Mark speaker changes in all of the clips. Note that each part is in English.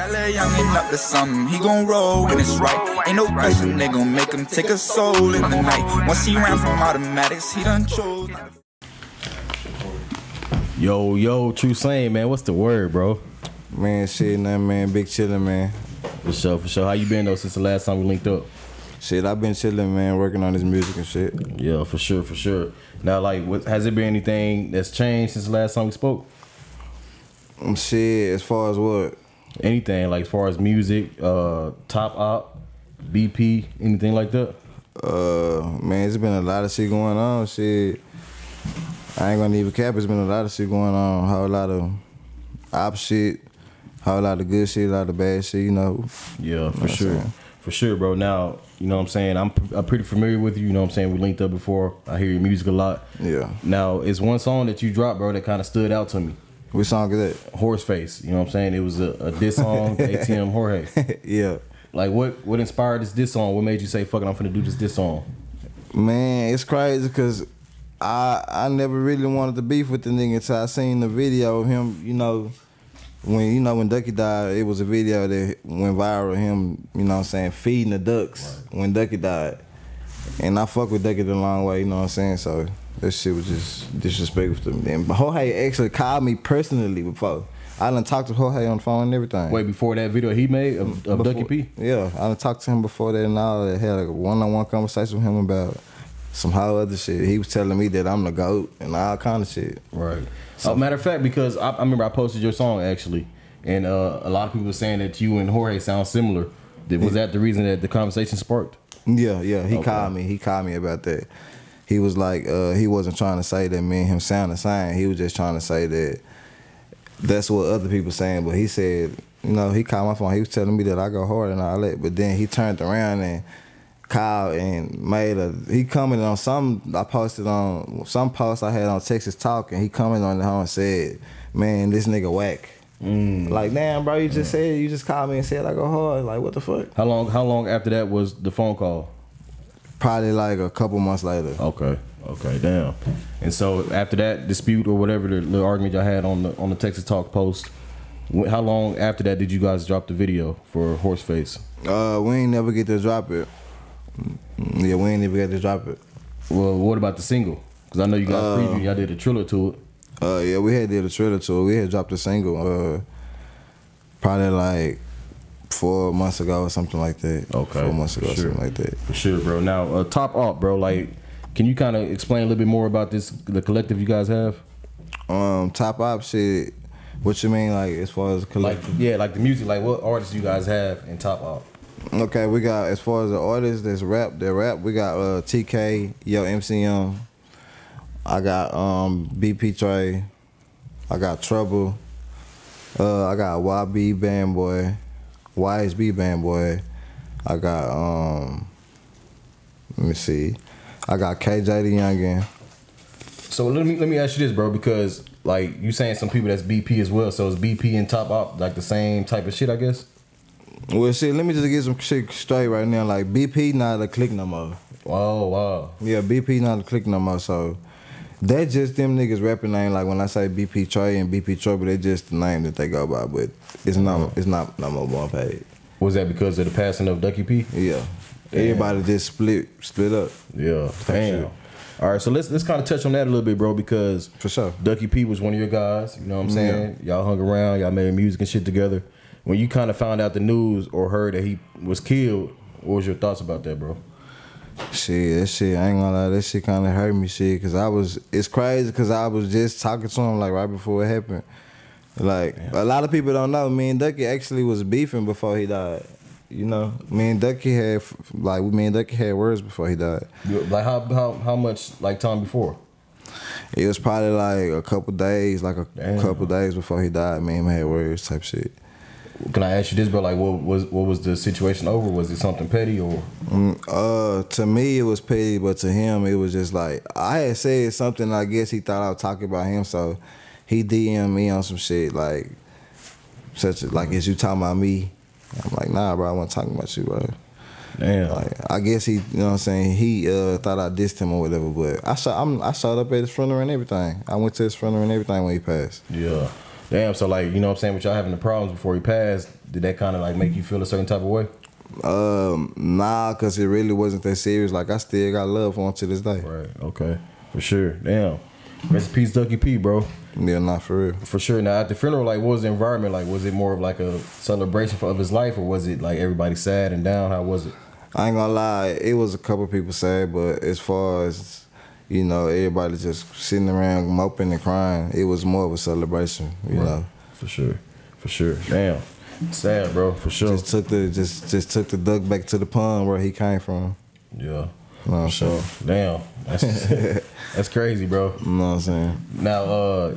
Speaker 1: That little youngin' up to something, he gon' roll when it's right. Ain't no question, they gon' make him take a soul in the night. Once he ran from automatics, he done chose.
Speaker 2: Yo, yo, Trusane, man. What's the word, bro?
Speaker 3: Man, shit, nothing, man. Big chillin', man.
Speaker 2: For sure, for sure. How you been though since the last time we linked up?
Speaker 3: Shit, I've been chillin', man, working on this music and shit.
Speaker 2: Yeah, for sure, for sure. Now, like, what, has there been anything that's changed since the last time we spoke?
Speaker 3: Um, shit, as far as what?
Speaker 2: Anything, like as far as music, uh, top op, BP, anything like that?
Speaker 3: Uh, man, it's been a lot of shit going on. Shit, I ain't gonna even cap. It's been a lot of shit going on. Whole lot of op shit, whole lot of good shit, a lot of bad shit. You know.
Speaker 2: Yeah, for sure. For sure, bro. Now, you know what I'm saying? I'm, I'm pretty familiar with you. You know what I'm saying? We linked up before. I hear your music a lot.
Speaker 3: Yeah.
Speaker 2: Now, it's one song that you dropped, bro, that kind of stood out to me.
Speaker 3: What song is that?
Speaker 2: Horseface. You know what I'm saying? It was a, a diss song, ATM Jorge.
Speaker 3: yeah.
Speaker 2: Like, what what inspired this diss song? What made you say, fuck it, I'm finna do this diss song?
Speaker 3: Man, it's crazy because I I never really wanted to beef with the nigga until I seen the video of him. You know, when you know when Ducky died, it was a video that went viral. Him, you know, what I'm saying feeding the ducks when Ducky died, and I fuck with Ducky the long way. You know what I'm saying? So that shit was just disrespectful to me. And Jorge actually called me personally before. I done talked to Jorge on the phone and everything.
Speaker 2: Wait, before that video he made of, of Ducky P?
Speaker 3: Yeah, I done talked to him before that and all that. Had like a one-on-one conversation with him about some whole other shit. He was telling me that I'm the goat and all kind of shit.
Speaker 2: Right. So, matter of fact, because I, I remember I posted your song actually, and uh, a lot of people were saying that you and Jorge sound similar. Was that the reason that the conversation sparked?
Speaker 3: Yeah, yeah. He
Speaker 2: Okay.
Speaker 3: called me. He called me about that. He was like, uh, he wasn't trying to say that me and him sound the same. He was just trying to say that that's what other people saying. But he said, you know, he called my phone. He was telling me that I go hard and all that. But then he turned around and called and made a. He commented on some I posted on some post I had on Texas Talk, and he commented on the home and said, "Man, this nigga whack." Like, damn, bro, you just said you just called me and said I go hard. Like, what the fuck?
Speaker 2: How long? How long after that was the phone call?
Speaker 3: Probably like a couple months later.
Speaker 2: Okay. Okay. Damn. And so after that dispute or whatever the little argument y'all had on the on the Texas Talk post, how long after that did you guys drop the video for Horseface?
Speaker 3: Uh, we ain't never get to drop it. Mm, Yeah, we ain't never get to drop it.
Speaker 2: Well, what about the single? Because I know you guys preview. Y'all did a trailer to it.
Speaker 3: Uh, yeah, we had did a trailer to it. We had dropped a single. Uh, probably like four months ago or something like that.
Speaker 2: Okay,
Speaker 3: four months ago, or
Speaker 2: sure.
Speaker 3: something like that.
Speaker 2: For sure, bro. Now, uh, top op, bro. Like, can you kind of explain a little bit more about this, the collective you guys have?
Speaker 3: Um, top op shit. What you mean, like as far as
Speaker 2: Like,
Speaker 3: collective?
Speaker 2: yeah, like the music. Like, what artists you guys have in top op?
Speaker 3: Okay, we got as far as the artists that's rap, that rap. We got uh, TK, Yo MCM. I got um, BP Trey. I got Trouble. Uh, I got YB Boy, YSB Band Boy. I got um, let me see. I got KJ the Youngin.
Speaker 2: So let me let me ask you this, bro, because like you saying some people that's BP as well. So is BP and top op like the same type of shit, I guess?
Speaker 3: Well, shit. Let me just get some shit straight right now. Like BP not a click no more.
Speaker 2: Oh wow.
Speaker 3: Yeah, BP not a click no more. So that just them niggas rapping name. Like when I say BP Trey and BP Trouble, they just the name that they go by. But it's not. Uh-huh. It's not no more one page.
Speaker 2: Was that because of the passing of Ducky P?
Speaker 3: Yeah. Everybody just split split up.
Speaker 2: Yeah. Damn.
Speaker 3: sure.
Speaker 2: All right, so let's let's kind of touch on that a little bit, bro, because
Speaker 3: For sure.
Speaker 2: Ducky P was one of your guys. You know what I'm saying? Y'all hung around, y'all made music and shit together. When you kind of found out the news or heard that he was killed, what was your thoughts about that, bro?
Speaker 3: Shit, that shit, I ain't gonna lie, that shit kind of hurt me, shit, cause I was, it's crazy, cause I was just talking to him like right before it happened. Like a lot of people don't know, me and Ducky actually was beefing before he died. You know, me and Ducky had like me and Ducky had words before he died.
Speaker 2: Like how how how much like time before?
Speaker 3: It was probably like a couple days, like a
Speaker 2: Damn.
Speaker 3: couple days before he died. Me and him had words type shit.
Speaker 2: Can I ask you this, bro? Like, what was what was the situation over? Was it something petty or?
Speaker 3: Mm, uh, to me it was petty, but to him it was just like I had said something. I guess he thought I was talking about him, so he DM'd me on some shit like such a, like is you talking about me? I'm like nah, bro. I wasn't talking about you, bro.
Speaker 2: Damn.
Speaker 3: Like I guess he, you know what I'm saying. He uh, thought I dissed him or whatever, but I saw I'm, I showed up at his funeral and everything. I went to his funeral and everything when he passed.
Speaker 2: Yeah. Damn. So like, you know what I'm saying? With y'all having the problems before he passed, did that kind of like make you feel a certain type of way?
Speaker 3: Um, nah, cause it really wasn't that serious. Like I still got love for him to this day.
Speaker 2: Right. Okay. For sure. Damn. Rest in peace, Ducky P, bro.
Speaker 3: Yeah, not for real.
Speaker 2: For sure. Now at the funeral, like, what was the environment like? Was it more of like a celebration for, of his life, or was it like everybody sad and down? How was it?
Speaker 3: I ain't gonna lie, it was a couple people sad, but as far as you know, everybody just sitting around moping and crying, it was more of a celebration. You
Speaker 2: Right.
Speaker 3: know,
Speaker 2: For sure. For sure. Damn. Sad, bro. For sure.
Speaker 3: just took the just just took the duck back to the pond where he came from.
Speaker 2: yeah.
Speaker 3: You know I'm
Speaker 2: For sure. Damn. That's that's crazy, bro.
Speaker 3: You know what I'm saying?
Speaker 2: Now, uh,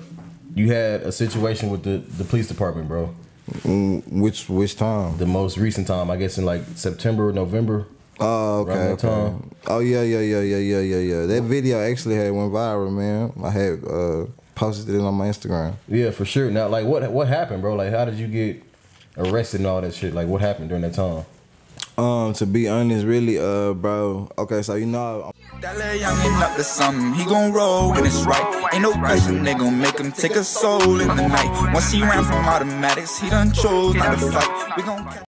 Speaker 2: you had a situation with the the police department, bro.
Speaker 3: Mm, Which which time?
Speaker 2: The most recent time, I guess, in like September, November.
Speaker 3: Oh, okay,
Speaker 2: Around
Speaker 3: okay. Oh yeah, yeah, yeah, yeah, yeah, yeah, yeah. That video actually had went viral, man. I had uh, posted it on my Instagram.
Speaker 2: Yeah, for sure. Now, like, what what happened, bro? Like, how did you get arrested and all that shit? Like, what happened during that time?
Speaker 3: Um, to be honest, really, uh, bro. Okay, so you know,
Speaker 1: That little youngin' up to something, he gon' roll when it's right. Ain't no question they gon' make him take a soul in the night. Once he ran from automatics, he done chose not to fight. We gon'